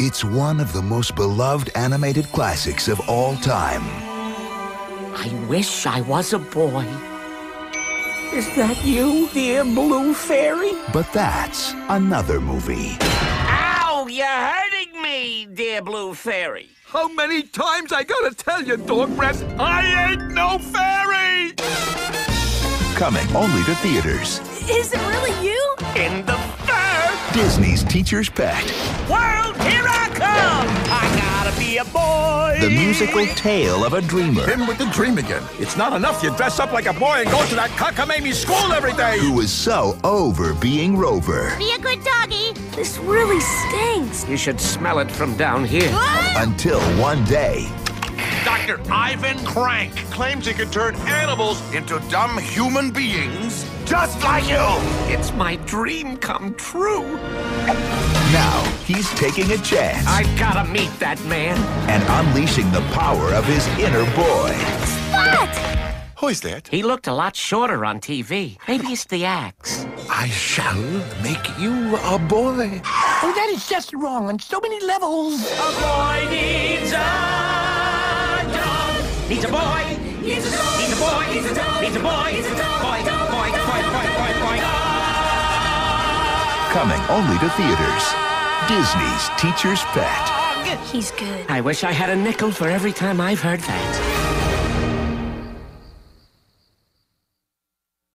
It's one of the most beloved animated classics of all time. I wish I was a boy. Is that you, dear blue fairy? But that's another movie. Ow! You're hurting me, dear blue fairy. How many times I gotta tell you, dog breath, I ain't no fairy! Coming only to theaters. Is it really you? In the fur! Disney's Teacher's Pet. World, here I come! I gotta be a boy! The musical tale of a dreamer Him with the dream again. It's not enough you dress up like a boy and go to that cockamamie school every day. who was so over being Rover Be a good doggy. This really stinks. You should smell it from down here. until one day Dr. Ivan Krank claims he can turn animals into dumb human beings just like you. It's my dream come true. now he's taking a chance I've gotta meet that man. and unleashing the power of his inner boy. What? Who is that? He looked a lot shorter on TV. Maybe it's the axe. I shall make you a boy. Oh, that is just wrong on so many levels. Needs a boy. Needs a dog. Needs a boy. Needs a dog. Needs a boy. Needs a dog. Boy, boy, boy, boy, boy, boy. Coming only to theaters. Disney's Teacher's Pet. He's good. I wish I had a nickel for every time I've heard that.